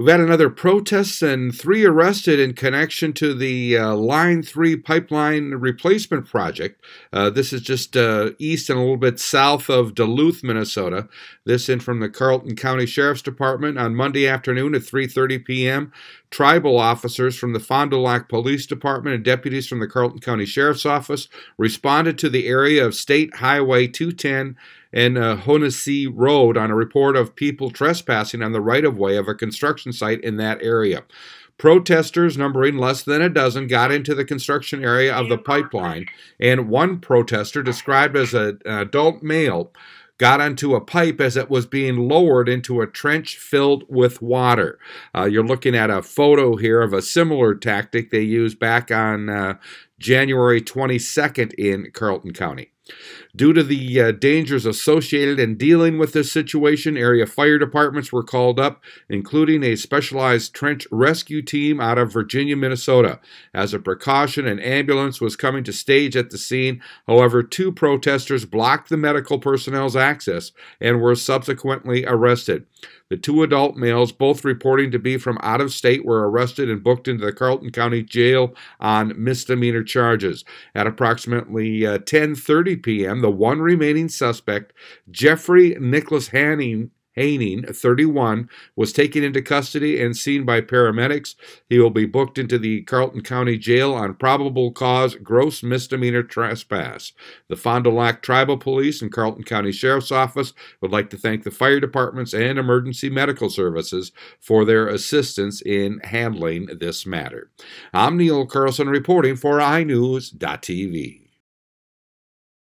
We've had another protest and three arrested in connection to the uh, Line 3 pipeline replacement project. Uh, this is just uh, east and a little bit south of Duluth, Minnesota. This in from the Carlton County Sheriff's Department on Monday afternoon at 3.30 p.m. Tribal officers from the Fond du Lac Police Department and deputies from the Carlton County Sheriff's Office responded to the area of State Highway 210 and uh, Road on a report of people trespassing on the right of way of a construction site in that area. Protesters, numbering less than a dozen, got into the construction area of the pipeline, and one protester, described as a, an adult male, got onto a pipe as it was being lowered into a trench filled with water. Uh, you're looking at a photo here of a similar tactic they used back on uh, January 22nd in Carlton County. Due to the uh, dangers associated in dealing with this situation, area fire departments were called up, including a specialized trench rescue team out of Virginia, Minnesota. As a precaution, an ambulance was coming to stage at the scene. However, two protesters blocked the medical personnel's access and were subsequently arrested. The two adult males, both reporting to be from out of state, were arrested and booked into the Carlton County Jail on misdemeanor charges. At approximately uh, 10:30 p.m., the one remaining suspect, Jeffrey Nicholas Hanning, Haining, 31, was taken into custody and seen by paramedics. He will be booked into the Carlton County Jail on probable cause gross misdemeanor trespass. The Fond du Lac Tribal Police and Carlton County Sheriff's Office would like to thank the fire departments and emergency medical services for their assistance in handling this matter. I'm Neil Carlson reporting for iNewZ.TV.